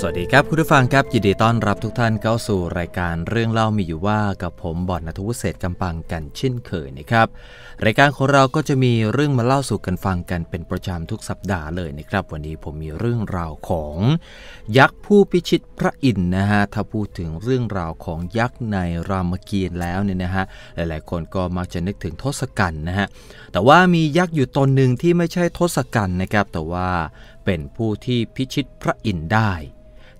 สวัสดีครับคุณผู้ฟังครับยินดีต้อนรับทุกท่านเข้าสู่รายการเรื่องเล่ามีอยู่ว่ากับผมบอดนัทวุฒิเศษกำปังกันเช่นเคยนะครับรายการของเราก็จะมีเรื่องมาเล่าสู่กันฟังกันเป็นประจำทุกสัปดาห์เลยนะครับ วันนี้ผมมีเรื่องราวของยักษ์ผู้พิชิตพระอินทร์นะฮะถ้าพูดถึงเรื่องราวของยักษ์ในรามเกียรติ์แล้วเนี่ยนะฮะหลายๆ คนก็มักจะนึกถึงทศกัณฐ์นะฮะแต่ว่ามียักษ์อยู่ตนหนึ่งที่ไม่ใช่ทศกัณฐ์นะครับแต่ว่าเป็นผู้ที่พิชิตพระอินทร์ได้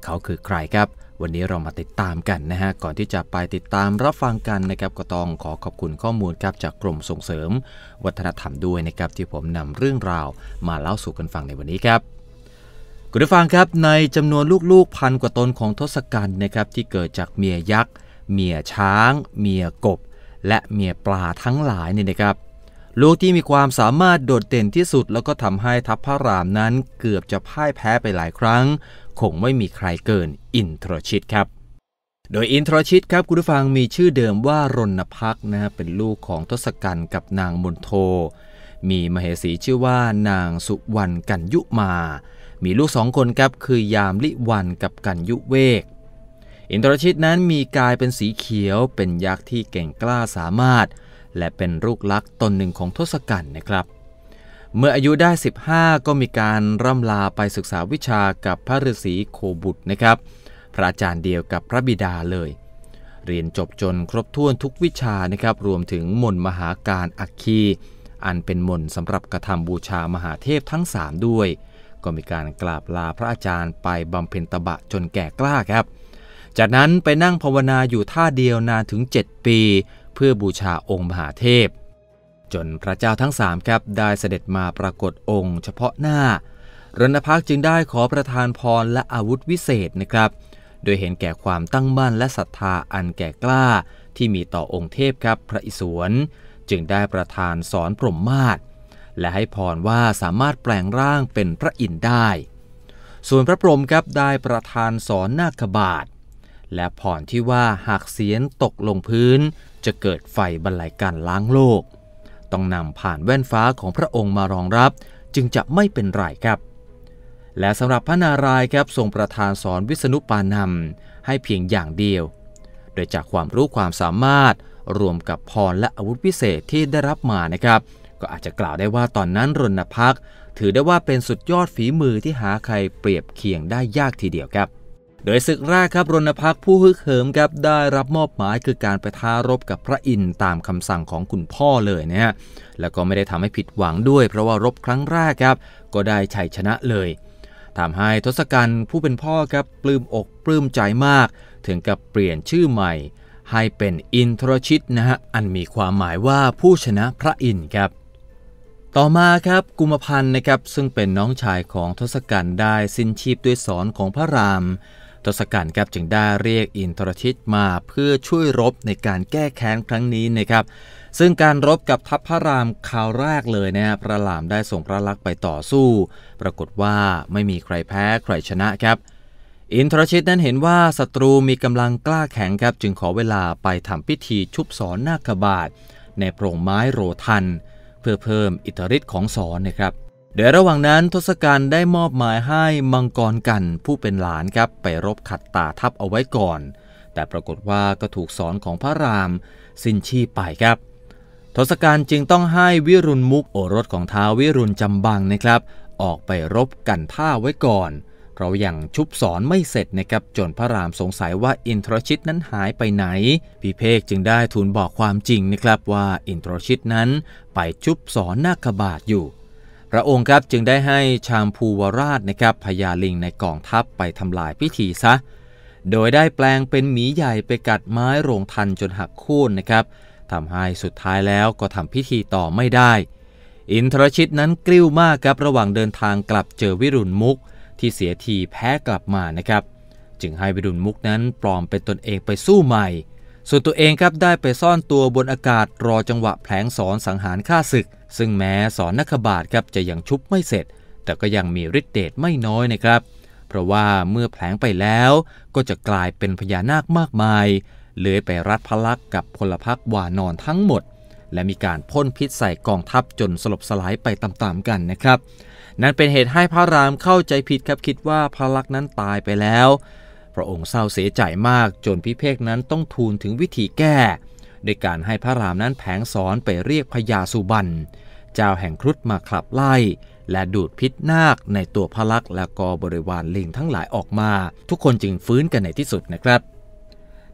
เขาคือใครครับ วันนี้เรามาติดตามกันนะฮะ ก่อนที่จะไปติดตามรับฟังกันนะครับ ก็ต้องขอขอบคุณข้อมูลครับจากกรมส่งเสริม วัฒนธรรมด้วยนะครับ ที่ผมนำเรื่องราวมาเล่าสู่กันฟังในวันนี้ครับคุณผู้ฟังครับ ในจำนวนลูกๆพันกว่าตนของทศกัณฐ์นะครับที่เกิดจากเมียยักษ์ เมียช้าง เมียกบ และเมียปลาทั้งหลายเนี่ยนะครับ ลูกที่มีความสามารถโดดเด่นที่สุดแล้วก็ทำให้ทัพพระรามนั้นเกือบจะพ่ายแพ้ไปหลายครั้ง คงไม่มีใครเกินอินทรชิตครับ โดยอินทรชิตครับคุณผู้ฟังมีชื่อเดิมว่ารณพักนะฮะเป็นลูกของทศกัณฐ์กับนางมนโท มีมเหสีชื่อว่านางสุวรรณกัญยุมา มีลูกสองคนครับคือยามลิวันกับกัญยุเวก อินทรชิตนั้นมีกายเป็นสีเขียวเป็นยักษ์ที่เก่งกล้าสามารถ และเป็นลูกลักษ์ตนหนึ่งของทศกัณฐ์นะครับ เมื่ออายุได้ 15 ก็มีการร่ำลาไปศึกษาวิชากับพระฤาษีโคบุตรนะครับ พระอาจารย์เดียวกับพระบิดาเลย เรียนจบจนครบถ้วนทุกวิชานะครับ รวมถึงมนมหาการอัคคี อันเป็นมนสำหรับกระทำบูชามหาเทพทั้ง 3 ด้วย ก็มีการกราบลาพระอาจารย์ไปบำเพ็ญตบะจนแก่กล้าครับ จากนั้นไปนั่งภาวนาอยู่ท่าเดียวนานถึง 7 ปี เพื่อบูชาองค์มหาเทพ จนพระเจ้าทั้งสามครับได้เสด็จมาปรากฏองค์ เฉพาะหน้ารณพักจึงได้ขอประทานพรและอาวุธวิเศษนะครับ โดยเห็นแก่ความตั้งมั่นและศรัทธาอันแก่กล้าที่มีต่อองค์เทพครับพระอิศวรจึงได้ประทานสอนพรหมมาศและให้พรว่าสามารถแปลงร่างเป็นพระอินทร์ได้ ส่วนพระพรหมครับได้ประทานสอนนาคบาท และพรที่ว่าหากเสียนตกลงพื้น จะเกิดไฟบรรลัยการล้างโลก ต้องนำผ่านแว่นฟ้าของพระองค์มารองรับ จึงจะไม่เป็นไรครับ และสำหรับพระนารายณ์ครับทรงประทานสอนวิษณุปานำให้เพียงอย่างเดียว โดยจากความรู้ความสามารถรวมกับพรและอาวุธพิเศษที่ได้รับมานะครับ ก็อาจจะกล่าวได้ว่าตอนนั้นรณพักถือได้ว่าเป็นสุดยอดฝีมือที่หาใครเปรียบเคียงได้ยากทีเดียวครับ โดยศึกแรกครับรณพักผู้ฮึกเหิมครับได้รับมอบหมายคือการไปท้ารบกับพระอินทร์ตามคำสั่งของคุณพ่อเลยนะฮะแล้วก็ไม่ได้ทำให้ผิดหวังด้วย เพราะว่ารบครั้งแรกครับ ก็ได้ชัยชนะเลยทำให้ทศกัณฐ์ผู้เป็นพ่อครับปลื้มอกปลื้มใจมาก ถึงกับเปลี่ยนชื่อใหม่ ให้เป็นอินทรชิตนะฮะอันมีความหมายว่าผู้ชนะพระอินทร์ครับต่อมาครับกุมพันธ์นะครับซึ่งเป็นน้องชายของทศกัณฐ์ได้สิ้นชีพด้วยสอนของพระราม ทศกัณฐ์ครับจึงได้เรียกอินทรชิตมาเพื่อช่วยรบในการแก้แค้นครั้งนี้นะครับ ซึ่งการรบกับทัพพระรามคราวแรกเลยนะฮะพระรามได้ส่งพระลักษณ์ไปต่อสู้ ปรากฏว่าไม่มีใครแพ้ใครชนะครับ อินทรชิตนั้นเห็นว่าศัตรูมีกำลังกล้าแข็งครับจึงขอเวลาไปทำพิธีชุบสอนนาคบาทในโพรงไม้โรทัน เพื่อเพิ่มอิทธิฤทธิ์ของสอนนะครับ โดยระหว่างนั้นทศกัณฐ์ได้มอบหมายให้มังกรกันผู้เป็นหลานครับไปรบขัดตาทัพเอาไว้ก่อน แต่ปรากฏว่าก็ถูกสอนของพระรามสิ้นชีพไปครับ ทศกัณฐ์จึงต้องให้วิรุณมุกโอรสของท้าววิรุณจำบังนะครับ ออกไปรบกันท่าไว้ก่อนเพราะยังชุบสอนไม่เสร็จนะครับจนพระรามสงสัยว่าอินทรชิตนั้นหายไปไหนพิเภกจึงได้ทูลบอกความจริงนะครับว่าอินทรชิตนั้นไปชุบสอนนาคบาทอยู่ พระองค์ครับจึงได้ให้ชามภูวราชนะครับพญาลิงในกองทัพไปทำลายพิธีซะ โดยได้แปลงเป็นหมีใหญ่ไปกัดไม้โรงทันจนหักโค่นนะครับทำให้สุดท้ายแล้วก็ทำพิธีต่อไม่ได้ อินทรชิตนั้นกลิ้วมากครับระหว่างเดินทางกลับเจอวิรุณมุก ที่เสียทีแพ้กลับมานะครับ จึงให้วิรุณมุกนั้นปลอมเป็นตนเองไปสู้ใหม่ ส่วนตัวเองครับได้ไปซ่อนตัวบนอากาศรอจังหวะแผลงสอนสังหารฆ่าศึก ซึ่งแม้สอนนักบาทครับจะยังชุบไม่เสร็จ แต่ก็ยังมีฤทธิ์เดชไม่น้อยนะครับ เพราะว่าเมื่อแผลงไปแล้วก็จะกลายเป็นพญานาคมากมายเลื้อยไปรัดพลักกับพลพรรควานอนทั้งหมด และมีการพ่นพิษใส่กองทัพจนสลบสลายไปตามๆกันนะครับ นั่นเป็นเหตุให้พระรามเข้าใจผิดครับคิดว่าพระลักษ์นั้นตายไปแล้ว พระองค์เศร้าเสียใจมากจนพิเภกนั้นต้องทูลถึงวิธีแก้ โดยการให้พระรามนั้นแผงสอนไปเรียกพญาสุบันเจ้าแห่งครุฑมาขับไล่ และดูดพิษนาคในตัวพระลักษ์และกบริวารลิงทั้งหลายออกมา ทุกคนจึงฟื้นกันในที่สุดนะครับ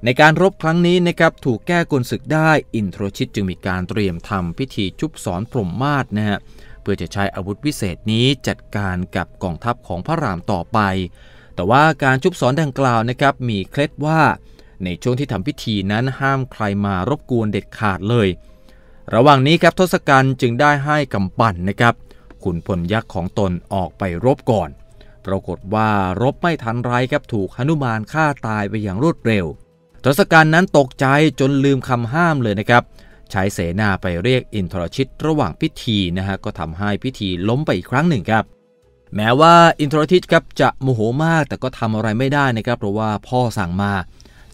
ในการรบครั้งนี้นะครับถูกแก้กลศึกได้อินทรชิตจึงมีการเตรียมทำพิธีชุบสอนพรหมมาศนะฮะเพื่อจะใช้อาวุธวิเศษนี้จัดการกับกองทัพของพระรามต่อไป แต่ว่าการชุบสอนดังกล่าวนะครับมีเคล็ดว่า ในช่วงที่ทำพิธีนั้นห้ามใครมารบกวนเด็ดขาดเลย ระหว่างนี้ครับทศกัณฐ์จึงได้ให้กำปั่นนะครับขุนพลยักษ์ของตนออกไปรบก่อน ปรากฏว่ารบไม่ทันไรครับถูกหนุมานฆ่าตายไปอย่างรวดเร็ว ทศกัณฐ์นั้นตกใจจนลืมคำห้ามเลยนะครับใช้เสนาไปเรียกอินทรชิตระหว่างพิธีนะฮะก็ทำให้พิธีล้มไปอีกครั้งหนึ่งครับแม้ว่าอินทรชิตครับจะโมโหมากแต่ก็ทำอะไรไม่ได้นะครับเพราะว่าพ่อสั่งมา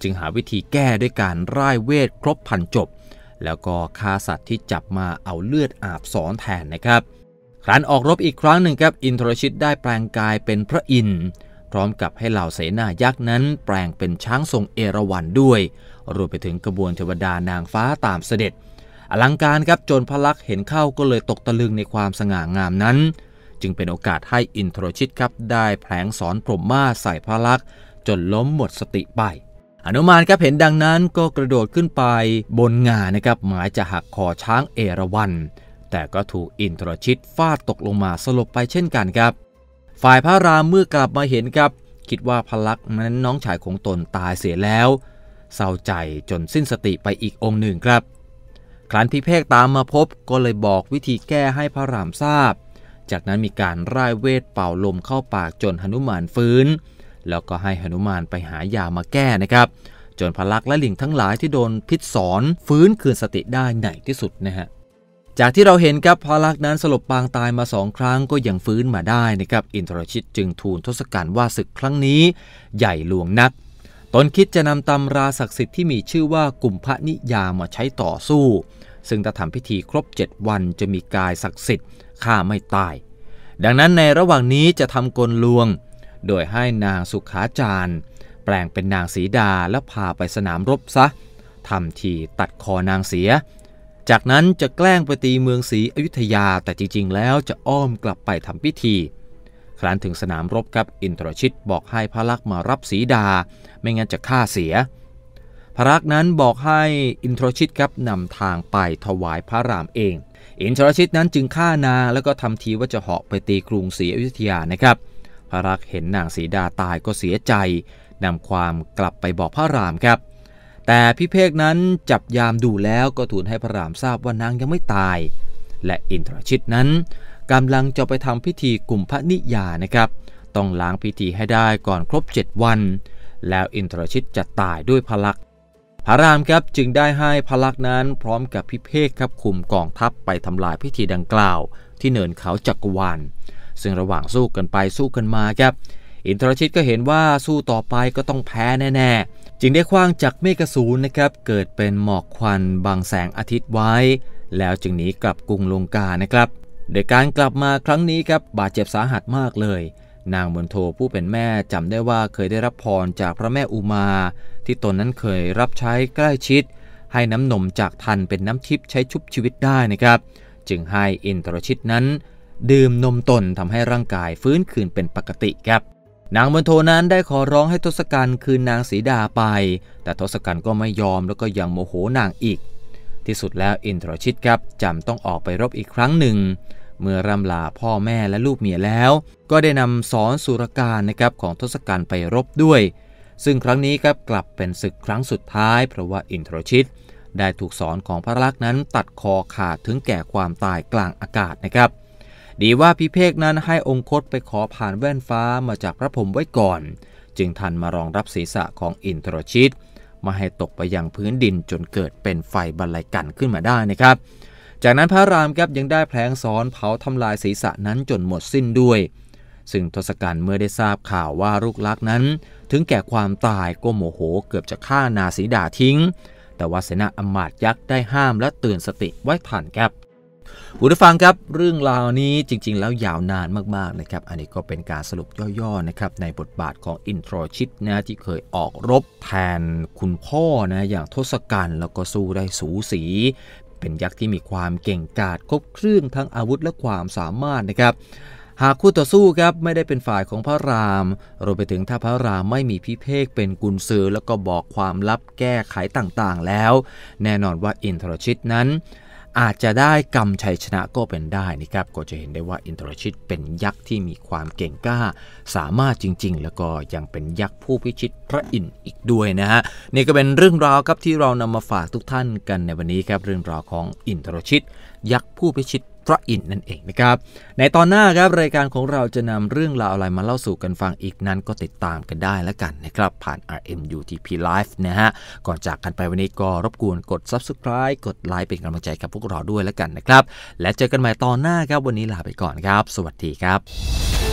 จึงหาวิธีแก้ด้วยการร่ายเวทครบพันจบ แล้วก็ฆ่าสัตว์ที่จับมาเอาเลือดอาบสอนแทนนะครับครั้นออกรบอีกครั้งหนึ่งครับอินทรชิตได้แปลงกายเป็นพระอินทร์พร้อมกับให้เหล่าเสนายักษ์นั้นแปลงเป็นช้างทรงเอราวัณด้วย รวมไปถึงกระบวนเทวดานางฟ้าตามเสด็จ อลังการครับจนพระลักษ์เห็นเข้าก็เลยตกตะลึงในความสง่างามนั้น จึงเป็นโอกาสให้อินทรชิตครับได้แผลงสอนพรหมมาใส่พระลักษ์จนล้มหมดสติไป อนุมานครับเห็นดังนั้นก็กระโดดขึ้นไปบนงานะครับหมายจะหักคอช้างเอราวัณแต่ก็ถูกอินทรชิตฟาดตกลงมาสลบไปเช่นกันครับ ฝ่ายพระรามเมื่อกลับมาเห็นครับ คิดว่าพลักษ์นั้นน้องชายของตนตายเสียแล้ว เศร้าใจจนสิ้นสติไปอีกองค์หนึ่งครับ ครั้นพิเภกตามมาพบก็เลยบอกวิธีแก้ให้พระรามทราบ จากนั้นมีการร่ายเวทเป่าลมเข้าปากจนหนุมานฟื้น แล้วก็ให้หนุมานไปหายามาแก้นะครับ จนพลักษ์และลิงทั้งหลายที่โดนพิษสอนฟื้นคืนสติได้ในที่สุดนะฮะจากที่เราเห็นครับพลักษ์นั้นสลบปางตายมาสองครั้งก็ยังฟื้นมาได้นะครับ อินทรชิตจึงทูลทศกัณฐ์ว่าศึกครั้งนี้ใหญ่หลวงนัก ตนคิดจะนำตำราศักดิ์สิทธิ์ที่มีชื่อว่ากุมพนิยามาใช้ต่อสู้ ซึ่งถ้าทำพิธีครบ 7 วันจะมีกายศักดิ์สิทธิ์ฆ่าไม่ตาย ดังนั้นในระหว่างนี้จะทำกลลวง โดยให้นางสุขาจารย์ แปลงเป็นนางสีดาแล้วพาไปสนามรบซะทำทีตัดคอนางเสีย จากนั้นจะแกล้งไปตีเมืองศรีอยุธยาแต่จริงๆ แล้วจะอ้อมกลับไปทำพิธี ครั้นถึงสนามรบครับอินทรชิตบอกให้พระลักษ์มารับสีดา ไม่งั้นจะฆ่าเสียพระลักษ์นั้นบอกให้อินทรชิตครับนำทางไปถวายพระรามเอง อินทรชิตนั้นจึงฆ่านางแล้วก็ทำทีว่าจะเหาะไปตีกรุงศรีอยุธยานะครับ พระรักเห็นนางสีดาตายก็เสียใจนำความกลับไปบอกพระรามครับ แต่พิเภกนั้นจับยามดูแล้วก็ทูลให้พระรามทราบว่านางยังไม่ตาย และอินทรชิตนั้นกำลังจะไปทำพิธีกลุ่มพระนิยานะครับ ต้องล้างพิธีให้ได้ก่อนครบ 7 วัน แล้วอินทรชิตจะตายด้วยพลักพระรามครับจึงได้ให้พลักนั้นพร้อมกับพิเภกครับคุมกองทัพไปทำลายพิธีดังกล่าว ที่เนินเขาจักรวาล ซึ่งระหว่างสู้กันไปสู้กันมาครับ อินทรชิตก็เห็นว่าสู้ต่อไปก็ต้องแพ้แน่ๆ จึงได้คว้างจากเมฆสูนนะครับ เกิดเป็นหมอกควันบังแสงอาทิตย์ไว้ แล้วจึงหนีกลับกรุงลงกานะครับ โดยการกลับมาครั้งนี้ครับบาดเจ็บสาหัสมากเลย นางมณโทผู้เป็นแม่จำได้ว่าเคยได้รับพรจากพระแม่อุมา ที่ตนนั้นเคยรับใช้ใกล้ชิด ให้น้ำนมจากทันเป็นน้ำทิพย์ใช้ชุบชีวิตได้นะครับ จึงให้อินทรชิตนั้น ดื่มนมตนทำให้ร่างกายฟื้นคืนเป็นปกติครับ นางมณโทนั้นได้ขอร้องให้ทศกัณฐ์คืนนางสีดาไป แต่ทศกัณฐ์ก็ไม่ยอมแล้วก็ยังโมโหนางอีก ที่สุดแล้วอินทรชิตครับจำต้องออกไปรบอีกครั้งหนึ่ง เมื่อรำลาพ่อแม่และลูกเมียแล้ว ก็ได้นำสอนสุรการนะครับของทศกัณฐ์ไปรบด้วย ซึ่งครั้งนี้ครับกลับเป็นศึกครั้งสุดท้าย เพราะว่าอินทรชิตได้ถูกสอนของพระลักษณ์นั้นตัดคอขาดถึงแก่ความตายกลางอากาศนะครับ ดีว่าพิเภกนั้นให้องคตไปขอผ่านแว่นฟ้ามาจากพระพรหมไว้ก่อน จึงทันมารองรับศีรษะของอินทรชิตมาให้ตกไปยังพื้นดินจนเกิดเป็นไฟบรรลัยกันขึ้นมาได้นะครับ จากนั้นพระรามครับยังได้แผลงซ้อนเผาทำลายศีรษะนั้นจนหมดสิ้นด้วย ซึ่งทศกัณฐ์เมื่อได้ทราบข่าวว่าลูกลักนั้น ถึงแก่ความตายก็โมโหเกือบจะฆ่านาสีดาทิ้ง แต่ว่าเสนาอมาตยักษ์ได้ห้ามและเตือนสติไว้ทันครับ ผู้ฟังครับเรื่องราวนี้จริง ๆ แล้วยาวนานมากๆนะครับอันนี้ก็เป็นการสรุปย่อๆนะครับในบทบาทของอินโทรชิตนะที่เคยออกรบแทนคุณพ่อนะอย่างทศกัณฐ์แล้วก็สู้ได้สูสี เป็นยักษ์ที่มีความเก่งกาจครบเครื่องทั้งอาวุธและความสามารถนะครับหากคู่ต่อสู้ครับไม่ได้เป็นฝ่ายของพระรามรวมไปถึงถ้าพระรามไม่มีพิเภกเป็นกุญซือแล้วก็บอกความลับแก้ไขต่างๆแล้ว แน่นอนว่าอินทรชิตนั้น อาจจะได้กำชัยชนะก็เป็นได้นะครับก็จะเห็นได้ว่าอินทรชิตเป็นยักษ์ที่มีความเก่งกล้า สามารถจริง ๆ แล้วก็ยังเป็นยักษ์ผู้พิชิตพระอินทร์อีกด้วยนะฮะนี่ก็เป็นเรื่องราวครับที่เรานำมาฝากทุกท่านกันในวันนี้ครับเรื่องราวของอินทรชิต ยักษ์ผู้พิชิต ระอินทร์นั่นเองนะครับ ในตอนหน้าครับรายการของเราจะนำเรื่องราวอะไรมาเล่าสู่กันฟังอีกนั้นก็ติดตามกันได้แล้วกันนะครับ ผ่าน RMUTP Live นะฮะ ก่อนจากกันไปวันนี้ก็รบกวนกด Subscribe กดไลค์เป็นกำลังใจกับพวกเราด้วยแล้วกันนะครับ และเจอกันใหม่ตอนหน้าครับวันนี้ลาไปก่อนครับ สวัสดีครับ